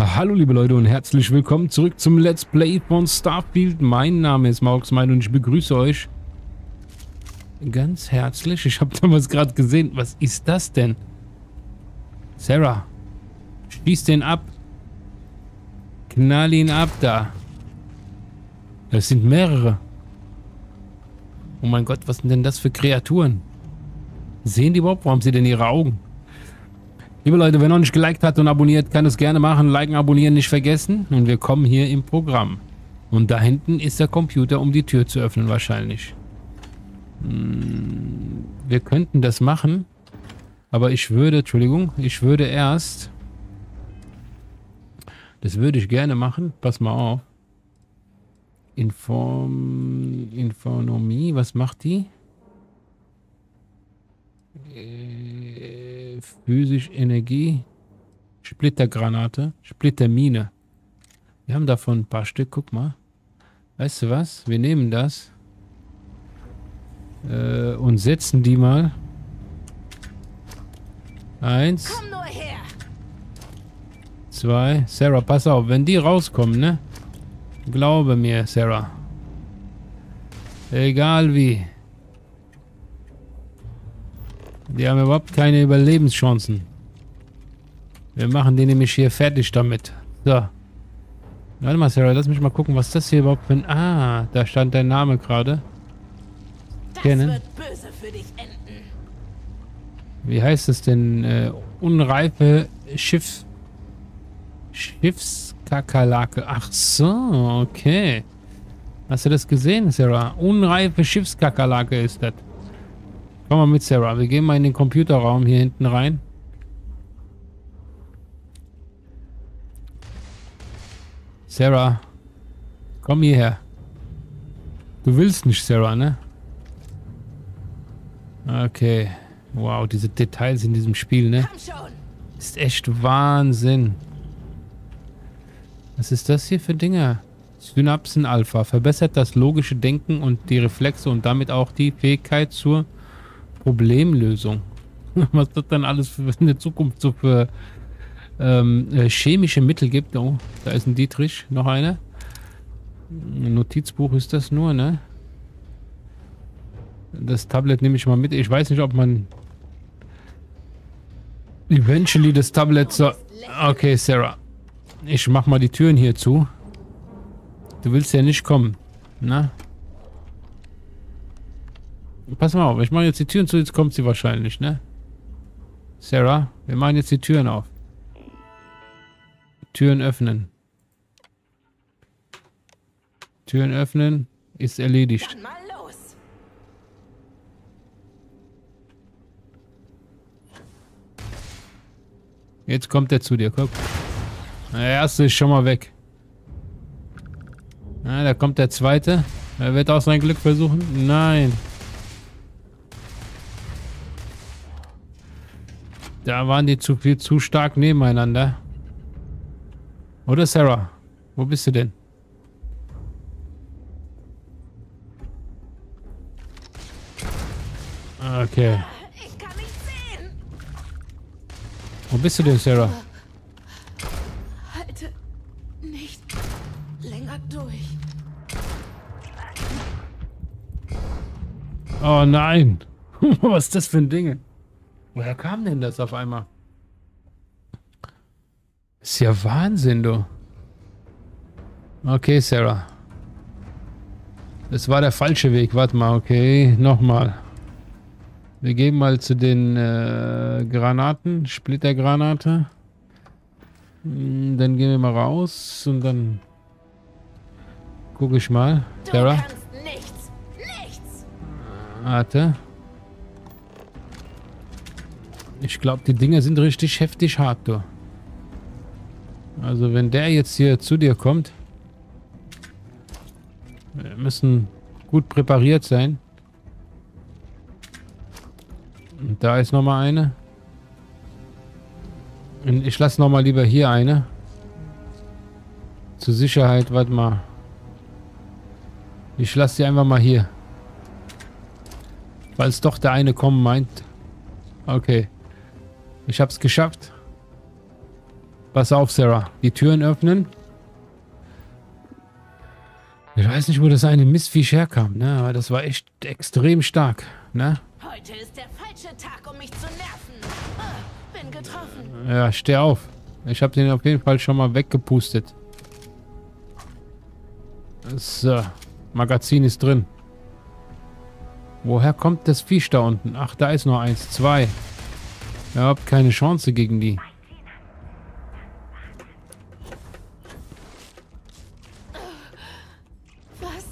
Hallo liebe Leute und herzlich willkommen zurück zum Let's Play von Starfield. Mein Name ist Mauxmein und ich begrüße euch ganz herzlich. Ich habe da was gerade gesehen. Was ist das denn? Sarah, schieß den ab. Knall ihn ab da. Das sind mehrere. Oh mein Gott, was sind denn das für Kreaturen? Sehen die überhaupt? Wo haben sie denn ihre Augen? Liebe Leute, wer noch nicht geliked hat und abonniert, kann es gerne machen. Liken, abonnieren nicht vergessen. Und wir kommen hier im Programm. Und da hinten ist der Computer, um die Tür zu öffnen wahrscheinlich. Hm, wir könnten das machen. Aber ich würde, Entschuldigung, ich würde erst... Das würde ich gerne machen. Pass mal auf. Inform... Infonomie, was macht die? Äh, physisch Energie. Splittergranate. Splittermine. Wir haben davon ein paar Stück. Guck mal. Weißt du was? Wir nehmen das. Äh, und setzen die mal. Eins. Zwei. Sarah, pass auf. Wenn die rauskommen, ne? Glaube mir, Sarah. Egal wie. Die haben überhaupt keine Überlebenschancen. Wir machen die nämlich hier fertig damit. So. Warte mal, Sarah, lass mich mal gucken, was das hier überhaupt für ein... Ah, da stand dein Name gerade. Kennen. Wie heißt es denn? Äh, unreife Schiff... Schiffskakerlake. Ach so, okay. Hast du das gesehen, Sarah? Unreife Schiffskakerlake ist das. Komm mal mit, Sarah. Wir gehen mal in den Computerraum hier hinten rein. Sarah. Komm hierher. Du willst nicht, Sarah, ne? Okay. Wow, diese Details in diesem Spiel, ne? Ist echt Wahnsinn. Was ist das hier für Dinger? Synapsen-Alpha. Verbessert das logische Denken und die Reflexe und damit auch die Fähigkeit zur Problemlösung. Was das dann alles für in der Zukunft so für ähm, äh, chemische Mittel gibt. Oh, da ist ein Dietrich. Noch eine. Ein Notizbuch ist das nur, ne? Das Tablet nehme ich mal mit. Ich weiß nicht, ob man eventually das Tablet so... Okay, Sarah. Ich mach mal die Türen hier zu. Du willst ja nicht kommen. Na? Pass mal auf, ich mache jetzt die Türen zu, jetzt kommt sie wahrscheinlich, ne? Sarah, wir machen jetzt die Türen auf. Türen öffnen. Türen öffnen ist erledigt. Jetzt kommt er zu dir, guck. Der erste ist schon mal weg. Ja, da kommt der zweite. Er wird auch sein Glück versuchen. Nein. Da waren die zu viel zu stark nebeneinander. Oder Sarah? Wo bist du denn? Okay. Ich kann nicht sehen. Wo bist du denn, Sarah? Halte nicht länger durch. Oh nein. Was ist das für ein Ding? Woher kam denn das auf einmal? Ist ja Wahnsinn, du. Okay, Sarah. Das war der falsche Weg. Warte mal, okay. Nochmal. Wir gehen mal zu den äh, Granaten. Splittergranate. Hm, dann gehen wir mal raus und dann gucke ich mal. Sarah. Nichts. Nichts. Warte. Ich glaube, die Dinger sind richtig heftig hart, du. Also wenn der jetzt hier zu dir kommt, wir müssen gut präpariert sein. Und da ist nochmal eine. Und ich lasse nochmal lieber hier eine. Zur Sicherheit, warte mal. Ich lasse sie einfach mal hier. Falls doch der eine kommen meint. Okay. Ich hab's geschafft. Pass auf, Sarah. Die Türen öffnen. Ich weiß nicht, wo das eine Mistviech herkam, ne? Aber das war echt extrem stark, ne? Heute ist der falsche Tag, um mich zu nerven. Ah, bin getroffen. Ja, steh auf. Ich habe den auf jeden Fall schon mal weggepustet. So. Magazin ist drin. Woher kommt das Viech da unten? Ach, da ist noch eins. Zwei. Ihr habt keine Chance gegen die. Was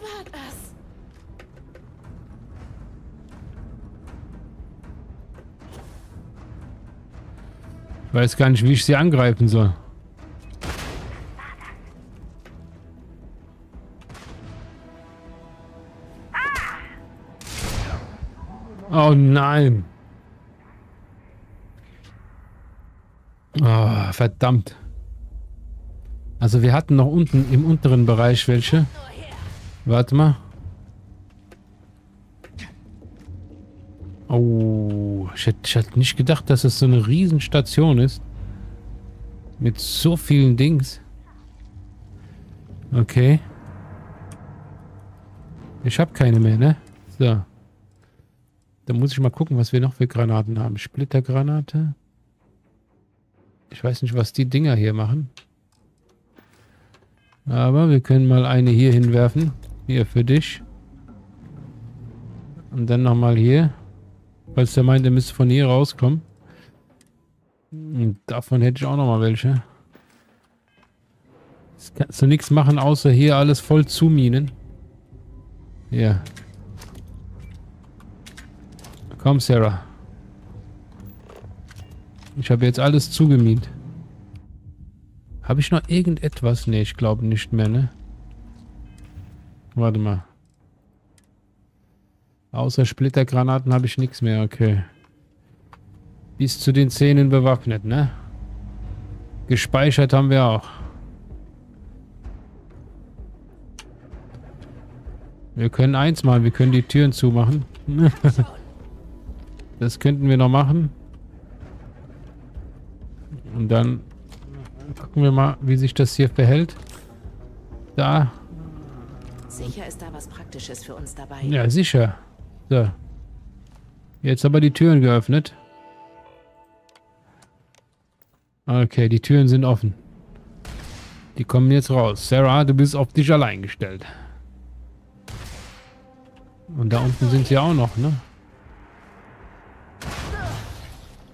war das? Ich weiß gar nicht, wie ich sie angreifen soll. Oh nein. Oh, verdammt. Also wir hatten noch unten im unteren Bereich welche. Warte mal. Oh, ich hätte, ich hätte nicht gedacht, dass es so eine Riesenstation ist. Mit so vielen Dings. Okay. Ich habe keine mehr, ne? So. Dann muss ich mal gucken, was wir noch für Granaten haben. Splittergranate. Ich weiß nicht, was die Dinger hier machen. Aber wir können mal eine hier hinwerfen. Hier für dich. Und dann nochmal hier. Falls der meint, der müsste von hier rauskommen. Und davon hätte ich auch nochmal welche. Jetzt kannst du nichts machen, außer hier alles voll zuminen. Ja. Komm, Sarah. Ich habe jetzt alles zugemint. Habe ich noch irgendetwas? Ne, ich glaube nicht mehr, ne? Warte mal. Außer Splittergranaten habe ich nichts mehr, okay. Bis zu den Zähnen bewaffnet, ne? Gespeichert haben wir auch. Wir können eins machen, wir können die Türen zumachen. das könnten wir noch machen. Und dann gucken wir mal, wie sich das hier verhält. Da. Sicher ist da was Praktisches für uns dabei. Ja, sicher. So. Jetzt aber die Türen geöffnet. Okay, die Türen sind offen. Die kommen jetzt raus. Sarah, du bist auf dich allein gestellt. Und da unten sind sie auch noch, ne?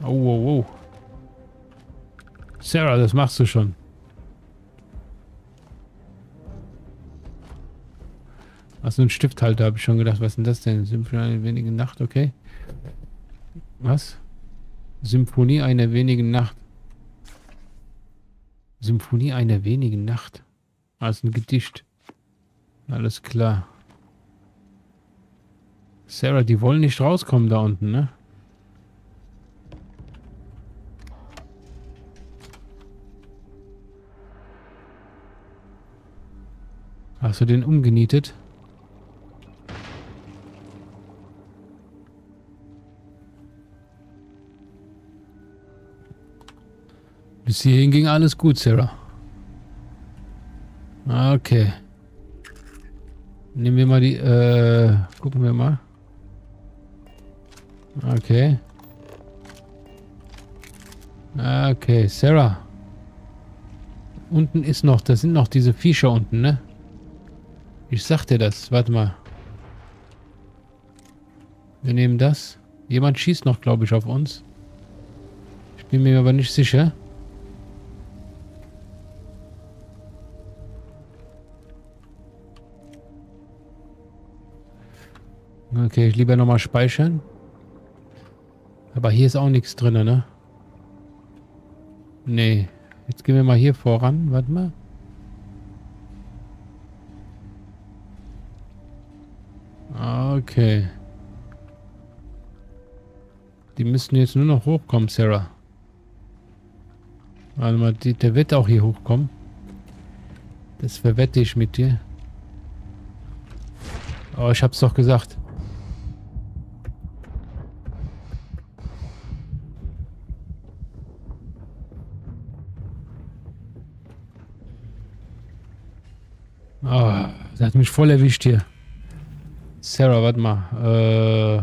Oh, oh, oh. Sarah, das machst du schon. Achso, ein Stifthalter habe ich schon gedacht. Was ist denn das denn? Symphonie einer wenigen Nacht, okay. Was? Symphonie einer wenigen Nacht. Symphonie einer wenigen Nacht. Also ein Gedicht. Alles klar. Sarah, die wollen nicht rauskommen da unten, ne? Hast du den umgenietet? Bis hierhin ging alles gut, Sarah. Okay. Nehmen wir mal die, äh, gucken wir mal. Okay. Okay, Sarah. Unten ist noch, da sind noch diese Viecher unten, ne? Ich sag dir das. Warte mal. Wir nehmen das. Jemand schießt noch, glaube ich, auf uns. Ich bin mir aber nicht sicher. Okay, ich lieber nochmal speichern. Aber hier ist auch nichts drin, ne? Nee. Jetzt gehen wir mal hier voran. Warte mal. Okay. Die müssten jetzt nur noch hochkommen, Sarah. Warte mal, die, der wird auch hier hochkommen. Das verwette ich mit dir. Aber oh, ich hab's doch gesagt. Ah, oh, das hat mich voll erwischt hier. Sarah, warte mal. Äh,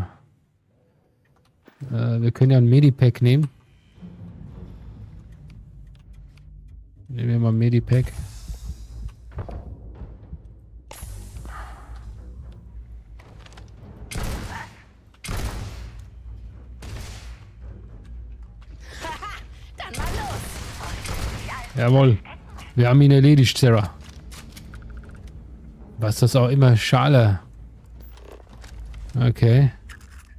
äh, wir können ja ein Medipack nehmen. Nehmen wir mal Medipack. Jawohl. Wir haben ihn erledigt, Sarah. Was das auch immer, Schale. Okay.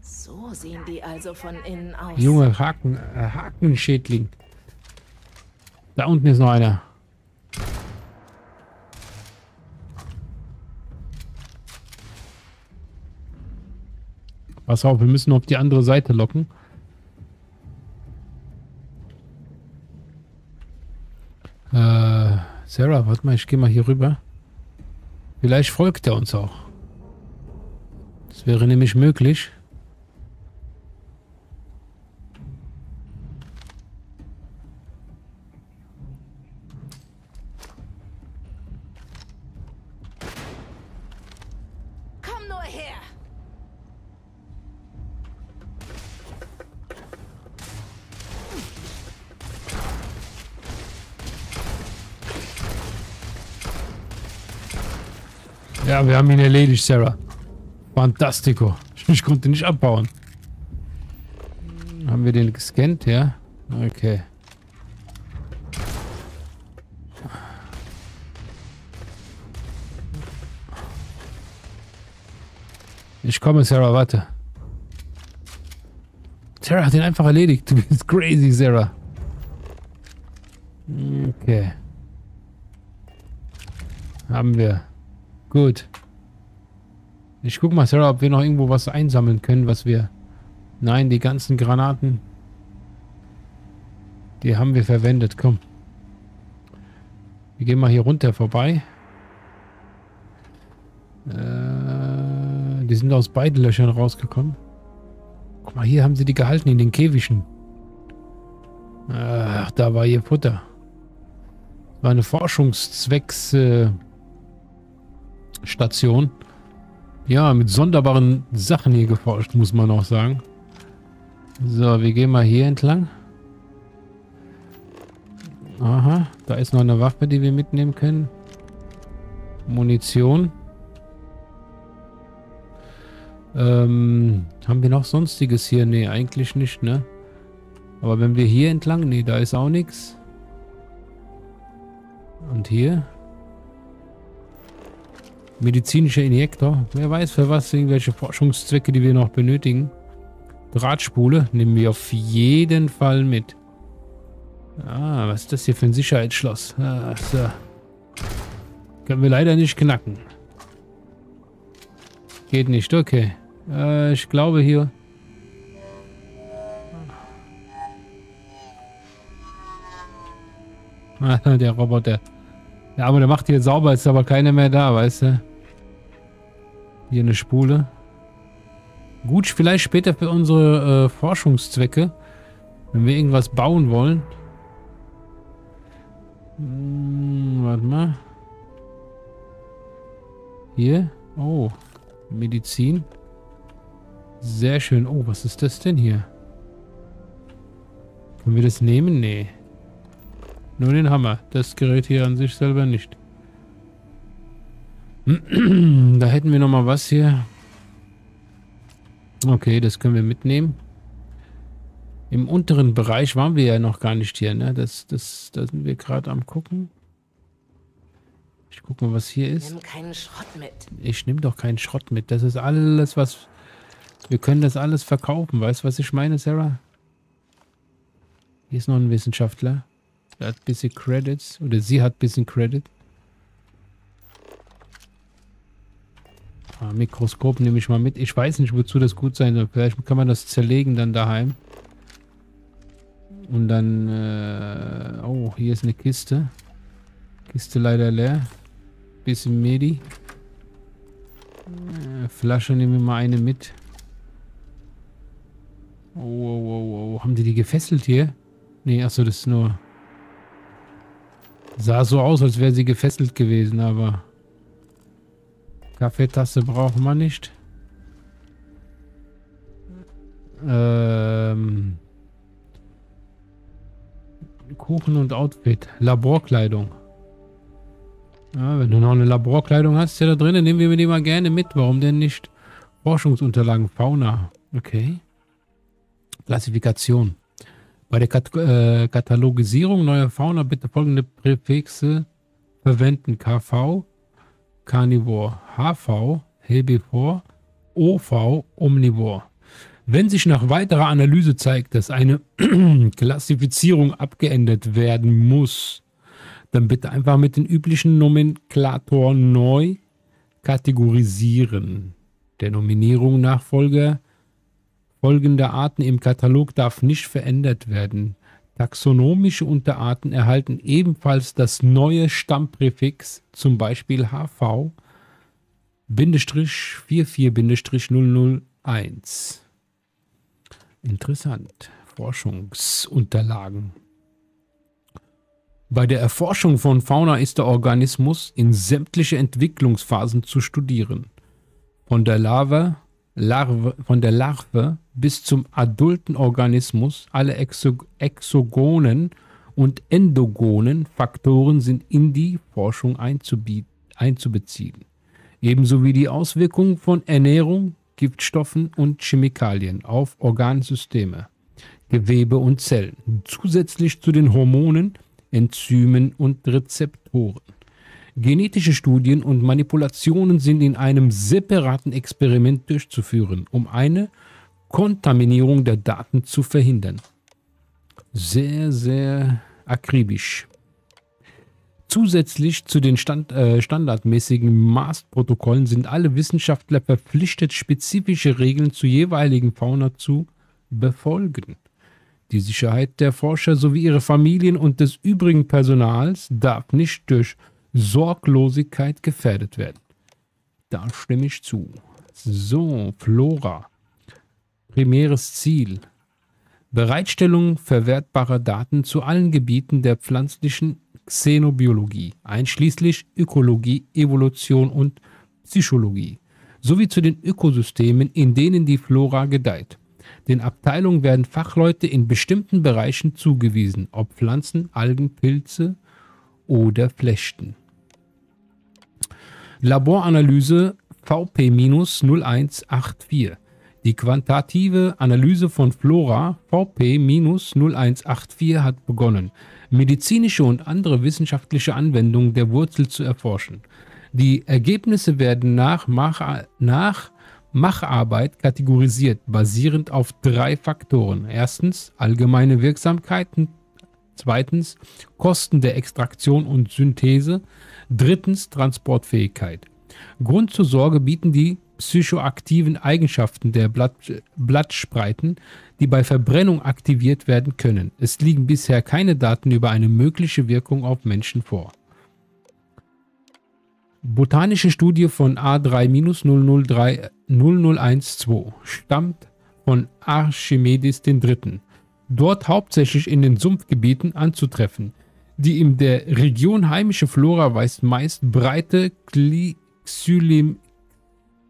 So sehen die also von innen aus. Junge Haken, äh, Hakenschädling. Da unten ist noch einer. Pass auf, wir müssen auf die andere Seite locken. Äh, Sarah, warte mal, ich gehe mal hier rüber. Vielleicht folgt er uns auch. Das wäre nämlich möglich. Komm nur her. Ja, wir haben ihn erledigt, Sarah. Fantastico. Ich konnte nicht abbauen. Haben wir den gescannt, ja? Okay. Ich komme, Sarah, warte. Sarah hat ihn einfach erledigt. Du bist crazy, Sarah. Okay. Haben wir. Gut. Ich guck mal, Sarah, ob wir noch irgendwo was einsammeln können, was wir... Nein, die ganzen Granaten... Die haben wir verwendet, komm. Wir gehen mal hier runter vorbei. Äh, die sind aus beiden Löchern rausgekommen. Guck mal, hier haben sie die gehalten in den Käfigen. Ach, da war ihr Futter. War eine Forschungszwecks... Äh. Ja, mit sonderbaren Sachen hier geforscht, muss man auch sagen. So, wir gehen mal hier entlang. Aha, da ist noch eine Waffe, die wir mitnehmen können. Munition. Ähm, haben wir noch sonstiges hier? Nee, eigentlich nicht, ne? Aber wenn wir hier entlang... Nee, da ist auch nichts. Und hier? Medizinischer Injektor. Wer weiß für was, irgendwelche Forschungszwecke, die wir noch benötigen. Drahtspule nehmen wir auf jeden Fall mit. Ah, was ist das hier für ein Sicherheitsschloss? Ah, so. Können wir leider nicht knacken. Geht nicht, okay. Äh, ich glaube hier... Ah, der Roboter. Ja, aber der macht hier sauber, ist aber keiner mehr da, weißt du? Hier eine Spule. Gut, vielleicht später für unsere äh, Forschungszwecke. Wenn wir irgendwas bauen wollen. Hm, warte mal. Hier. Oh. Medizin. Sehr schön. Oh, was ist das denn hier? Können wir das nehmen? Nee. Nur den Hammer. Das Gerät hier an sich selber nicht. Da hätten wir noch mal was hier. Okay, das können wir mitnehmen. Im unteren Bereich waren wir ja noch gar nicht hier, ne? Das, das, da sind wir gerade am gucken. Ich gucke mal, was hier ist. Nimm keinen Schrott mit. Ich nehme doch keinen Schrott mit. Das ist alles, was... Wir können das alles verkaufen. Weißt du, was ich meine, Sarah? Hier ist noch ein Wissenschaftler. Der hat ein bisschen Credits. Oder sie hat ein bisschen Credit. Ah, Mikroskop nehme ich mal mit. Ich weiß nicht, wozu das gut sein soll. Vielleicht kann man das zerlegen dann daheim. Und dann... Äh, oh, hier ist eine Kiste. Kiste leider leer. Bisschen Medi. Äh, Flasche nehmen wir mal eine mit. Oh, oh, oh, oh. Haben die die gefesselt hier? Nee, achso, das ist nur... Sah so aus, als wäre sie gefesselt gewesen, aber... Kaffeetasse brauchen wir nicht. Ähm, Kuchen und Outfit. Laborkleidung. Ja, wenn du noch eine Laborkleidung hast, ja da drinnen, nehmen wir die mal gerne mit. Warum denn nicht? Forschungsunterlagen, Fauna. Okay. Klassifikation. Bei der Kat äh, Katalogisierung neuer Fauna bitte folgende Präfixe verwenden. KV, Carnivore, HV, Herbivor, OV, Omnivore. Wenn sich nach weiterer Analyse zeigt, dass eine Klassifizierung abgeändert werden muss, dann bitte einfach mit den üblichen Nomenklatoren neu kategorisieren. Der Nominierung nachfolger folgender Arten im Katalog darf nicht verändert werden. Taxonomische Unterarten erhalten ebenfalls das neue Stammpräfix, zum Beispiel HV 44-001. Interessant. Forschungsunterlagen. Bei der Erforschung von Fauna ist der Organismus in sämtliche Entwicklungsphasen zu studieren. Von der Larve, Larve, von der Larve bis zum adulten Organismus, alle Exo exogonen und endogonen Faktoren sind in die Forschung einzubeziehen. Ebenso wie die Auswirkungen von Ernährung, Giftstoffen und Chemikalien auf Organsysteme, Gewebe und Zellen, zusätzlich zu den Hormonen, Enzymen und Rezeptoren. Genetische Studien und Manipulationen sind in einem separaten Experiment durchzuführen, um eine Kontaminierung der Daten zu verhindern. Sehr, sehr akribisch. Zusätzlich zu den Stand, äh, standardmäßigen Maßprotokollen sind alle Wissenschaftler verpflichtet, spezifische Regeln zur jeweiligen Fauna zu befolgen. Die Sicherheit der Forscher sowie ihre Familien und des übrigen Personals darf nicht durch Sorglosigkeit gefährdet werden. Da stimme ich zu. So, Flora. Primäres Ziel. Bereitstellung verwertbarer Daten zu allen Gebieten der pflanzlichen Xenobiologie, einschließlich Ökologie, Evolution und Psychologie, sowie zu den Ökosystemen, in denen die Flora gedeiht. Den Abteilungen werden Fachleute in bestimmten Bereichen zugewiesen, ob Pflanzen, Algen, Pilze oder Flechten. Laboranalyse VP-0184. Die quantitative Analyse von Flora VP-0184 hat begonnen, medizinische und andere wissenschaftliche Anwendungen der Wurzel zu erforschen. Die Ergebnisse werden nach, Mach nach Macharbeit kategorisiert, basierend auf drei Faktoren. Erstens allgemeine Wirksamkeiten, zweitens Kosten der Extraktion und Synthese, drittens Transportfähigkeit. Grund zur Sorge bieten die psychoaktiven Eigenschaften der Blatt, Blattspreiten, die bei Verbrennung aktiviert werden können. Es liegen bisher keine Daten über eine mögliche Wirkung auf Menschen vor. Botanische Studie von A3-003012 stammt von Archimedes III. Dort hauptsächlich in den Sumpfgebieten anzutreffen. Die in der Region heimische Flora weist meist breite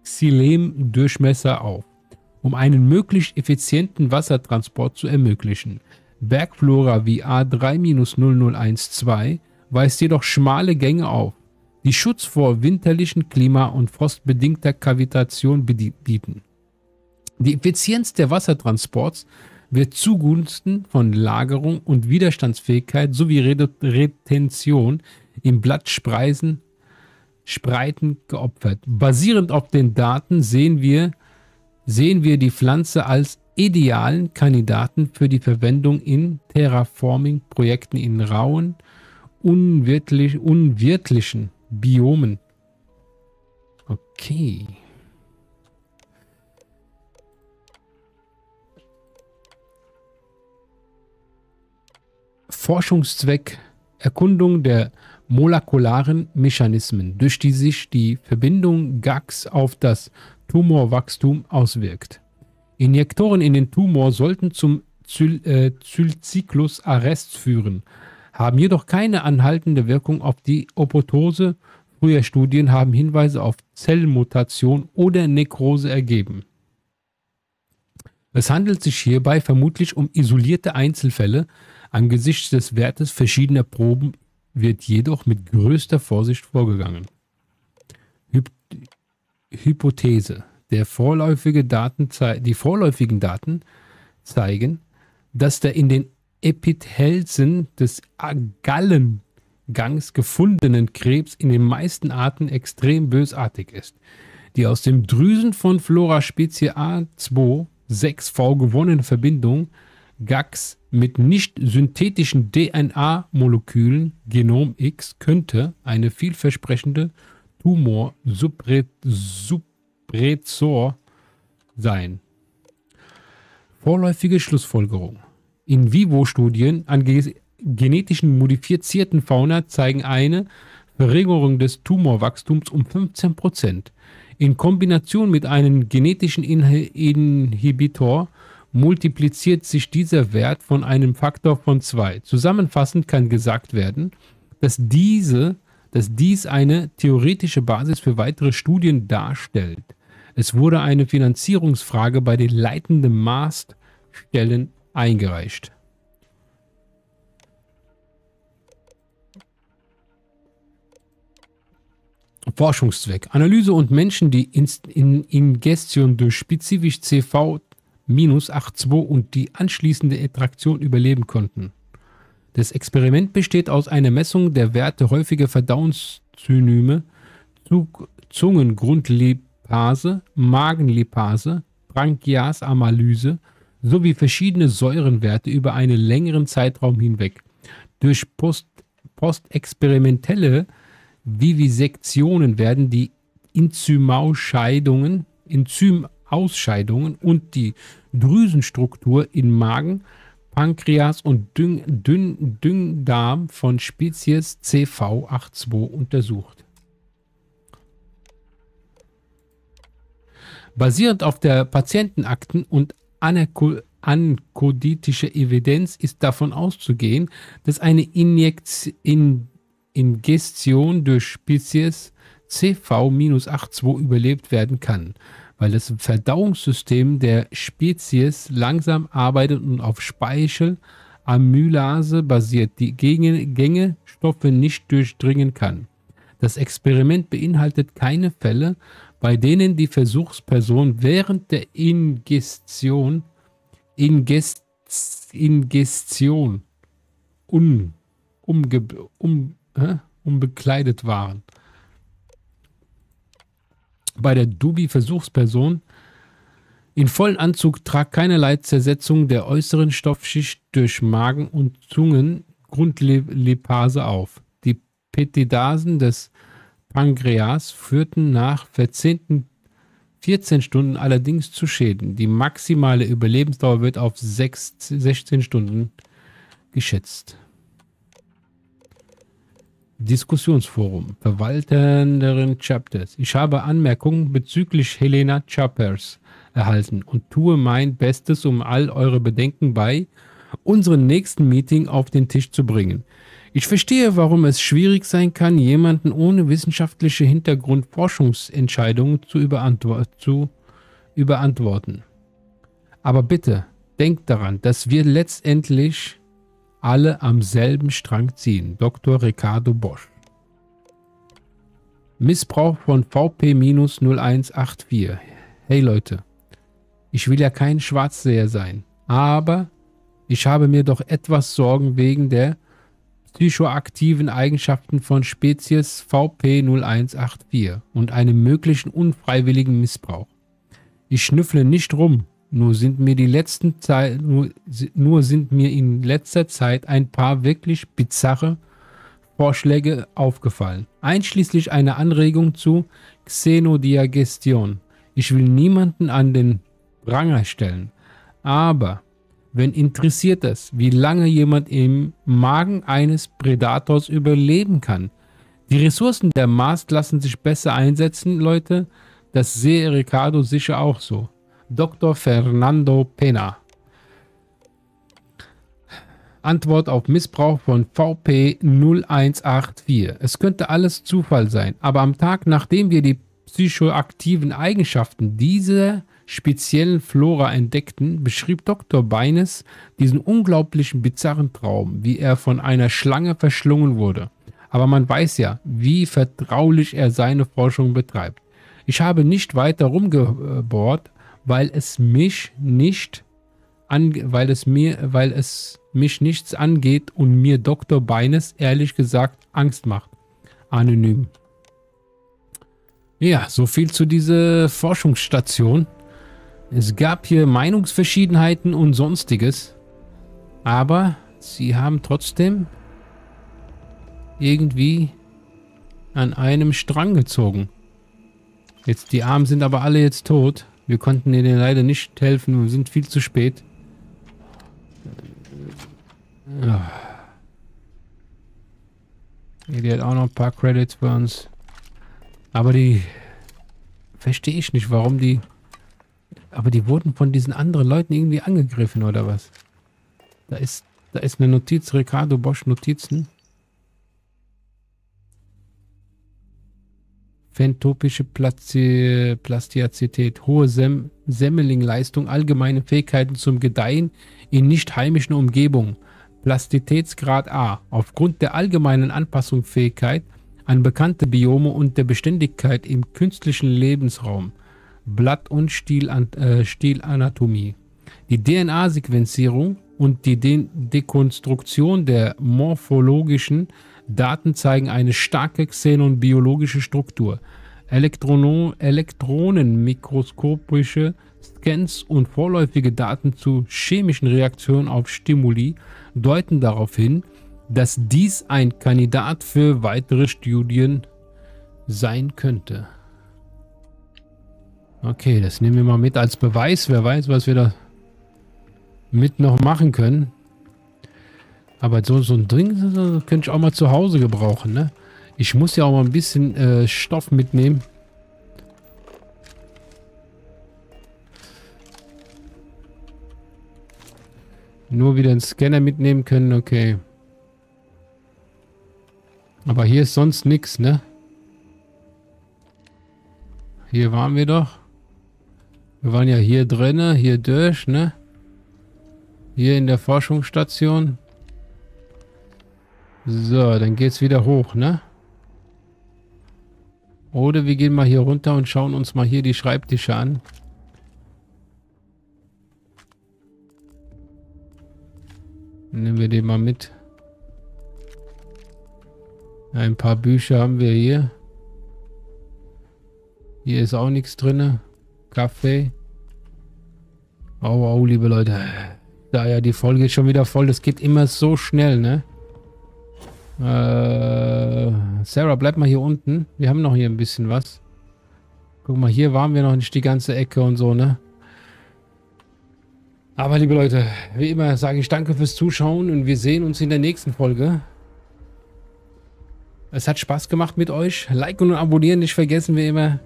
Xylem-Durchmesser auf, um einen möglichst effizienten Wassertransport zu ermöglichen. Bergflora wie A3-0012 weist jedoch schmale Gänge auf die Schutz vor winterlichen Klima- und frostbedingter Kavitation bieten. Die Effizienz der Wassertransports wird zugunsten von Lagerung und Widerstandsfähigkeit sowie Retention im Blattspreisen Spreiten geopfert. Basierend auf den Daten sehen wir, sehen wir die Pflanze als idealen Kandidaten für die Verwendung in Terraforming-Projekten in rauen, unwirtlich, unwirtlichen Biomen. Okay. Forschungszweck Erkundung der molekularen Mechanismen, durch die sich die Verbindung GAX auf das Tumorwachstum auswirkt. Injektoren in den Tumor sollten zum äh, Zylcyclus arrest führen, haben jedoch keine anhaltende Wirkung auf die Apoptose früher Studien haben Hinweise auf Zellmutation oder Nekrose ergeben. Es handelt sich hierbei vermutlich um isolierte Einzelfälle. Angesichts des Wertes verschiedener Proben wird jedoch mit größter Vorsicht vorgegangen. Hyp Hypothese. Der vorläufige Daten die vorläufigen Daten zeigen, dass der in den Epithelsen des Gallengangs gefundenen Krebs in den meisten Arten extrem bösartig ist. Die aus dem Drüsen von Flora-Spezie A2 6V gewonnene Verbindung GAX mit nicht synthetischen DNA-Molekülen Genom X könnte eine vielversprechende Tumor-Suppressor sein. Vorläufige Schlussfolgerung. In vivo-Studien an genetischen modifizierten Fauna zeigen eine Verringerung des Tumorwachstums um 15%. In Kombination mit einem genetischen Inhibitor multipliziert sich dieser Wert von einem Faktor von 2. Zusammenfassend kann gesagt werden, dass, diese, dass dies eine theoretische Basis für weitere Studien darstellt. Es wurde eine Finanzierungsfrage bei den leitenden Maßstellen eingereicht. Forschungszweck. Analyse und Menschen, die in Ingestion durch spezifisch CV-82 und die anschließende Ettraktion überleben konnten. Das Experiment besteht aus einer Messung der Werte häufiger Verdauungszynyme, Zungengrundlipase, Magenlipase, Branchiasanalyse sowie verschiedene Säurenwerte über einen längeren Zeitraum hinweg. Durch post, postexperimentelle Vivisektionen werden die Enzymausscheidungen, Enzymausscheidungen und die Drüsenstruktur in Magen, Pankreas und Dünndarm von Spezies CV82 untersucht. Basierend auf der Patientenakten und ankoditischer Evidenz ist davon auszugehen, dass eine Injektion Ingestion durch Spezies CV-82 überlebt werden kann, weil das Verdauungssystem der Spezies langsam arbeitet und auf Speichel Amylase basiert, die Gänge Stoffe nicht durchdringen kann. Das Experiment beinhaltet keine Fälle, bei denen die Versuchsperson während der Ingestion, Ingest, Ingestion un, umge, um, äh, unbekleidet waren. Bei der Dubi-Versuchsperson in vollen Anzug trag keinerlei Zersetzung der äußeren Stoffschicht durch Magen- und Zungengrundlipase auf. Die Petidasen des Pankreas führten nach verzehnten 14 Stunden allerdings zu Schäden. Die maximale Überlebensdauer wird auf 6, 16 Stunden geschätzt. Diskussionsforum, Verwalterin Chapters. Ich habe Anmerkungen bezüglich Helena Chappers erhalten und tue mein Bestes, um all eure Bedenken bei unserem nächsten Meeting auf den Tisch zu bringen. Ich verstehe, warum es schwierig sein kann, jemanden ohne wissenschaftliche Hintergrund Forschungsentscheidungen zu, zu überantworten. Aber bitte, denkt daran, dass wir letztendlich alle am selben Strang ziehen. Dr. Ricardo Bosch. Missbrauch von VP-0184. Hey Leute, ich will ja kein Schwarzseher sein, aber ich habe mir doch etwas Sorgen wegen der psychoaktiven Eigenschaften von Spezies VP0184 und einem möglichen unfreiwilligen Missbrauch. Ich schnüffle nicht rum, nur sind mir die letzten Zeit, nur, nur sind mir in letzter Zeit ein paar wirklich bizarre Vorschläge aufgefallen, einschließlich einer Anregung zu Xenodiagestion. Ich will niemanden an den Pranger stellen, aber wenn interessiert es, wie lange jemand im Magen eines Predators überleben kann. Die Ressourcen der Mars lassen sich besser einsetzen, Leute. Das sehe Ricardo sicher auch so. Dr. Fernando Pena. Antwort auf Missbrauch von VP 0184. Es könnte alles Zufall sein, aber am Tag, nachdem wir die psychoaktiven Eigenschaften dieser speziellen Flora entdeckten, beschrieb Dr. Beines diesen unglaublichen bizarren Traum, wie er von einer Schlange verschlungen wurde. Aber man weiß ja, wie vertraulich er seine Forschung betreibt. Ich habe nicht weiter rumgebohrt, weil es mich nicht an, weil es mir, weil es mich nichts angeht und mir Dr. Beines ehrlich gesagt Angst macht. Anonym. Ja, so viel zu dieser Forschungsstation. Es gab hier Meinungsverschiedenheiten und sonstiges. Aber sie haben trotzdem irgendwie an einem Strang gezogen. Jetzt, die Armen sind aber alle jetzt tot. Wir konnten ihnen leider nicht helfen. Wir sind viel zu spät. Ja. Die hat auch noch ein paar Credits für uns. Aber die... Verstehe ich nicht, warum die... Aber die wurden von diesen anderen Leuten irgendwie angegriffen, oder was? Da ist, da ist eine Notiz, Ricardo Bosch Notizen. Phentopische Plasti Plastiazität, hohe Sem Semmelingleistung, allgemeine Fähigkeiten zum Gedeihen in nicht heimischen Umgebungen. Plastitätsgrad A. Aufgrund der allgemeinen Anpassungsfähigkeit an bekannte Biome und der Beständigkeit im künstlichen Lebensraum. Blatt- und Stilan äh, Stilanatomie. Die DNA-Sequenzierung und die De Dekonstruktion der morphologischen Daten zeigen eine starke xenonbiologische Struktur. Elektrono Elektronenmikroskopische Scans und vorläufige Daten zu chemischen Reaktionen auf Stimuli deuten darauf hin, dass dies ein Kandidat für weitere Studien sein könnte. Okay, das nehmen wir mal mit als Beweis. Wer weiß, was wir da mit noch machen können. Aber so, so ein Drink könnte ich auch mal zu Hause gebrauchen, ne? Ich muss ja auch mal ein bisschen äh, Stoff mitnehmen. Nur wieder einen Scanner mitnehmen können, okay. Aber hier ist sonst nichts, ne? Hier waren wir doch. Wir waren ja hier drinnen, hier durch, ne? Hier in der Forschungsstation. So, dann geht's wieder hoch, ne? Oder wir gehen mal hier runter und schauen uns mal hier die Schreibtische an. Nehmen wir den mal mit. Ein paar Bücher haben wir hier. Hier ist auch nichts drin. Kaffee. Oh, oh, liebe Leute. Da ja, die Folge ist schon wieder voll. Das geht immer so schnell, ne? Äh, Sarah, bleib mal hier unten. Wir haben noch hier ein bisschen was. Guck mal, hier waren wir noch nicht die ganze Ecke und so, ne? Aber liebe Leute, wie immer sage ich danke fürs Zuschauen und wir sehen uns in der nächsten Folge. Es hat Spaß gemacht mit euch. Liken und abonnieren nicht vergessen, wie immer.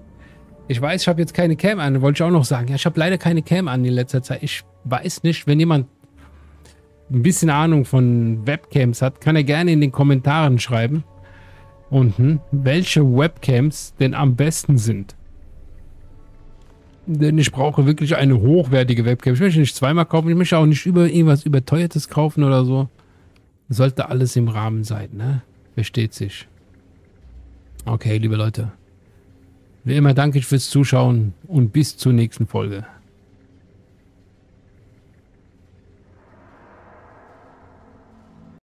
Ich weiß, ich habe jetzt keine Cam an, wollte ich auch noch sagen. Ja, ich habe leider keine Cam an in letzter Zeit. Ich weiß nicht, wenn jemand ein bisschen Ahnung von Webcams hat, kann er gerne in den Kommentaren schreiben. Unten, welche Webcams denn am besten sind. Denn ich brauche wirklich eine hochwertige Webcam. Ich möchte nicht zweimal kaufen. Ich möchte auch nicht über irgendwas Überteuertes kaufen oder so. Sollte alles im Rahmen sein, ne? Versteht sich. Okay, liebe Leute. Wie immer danke ich fürs Zuschauen und bis zur nächsten Folge.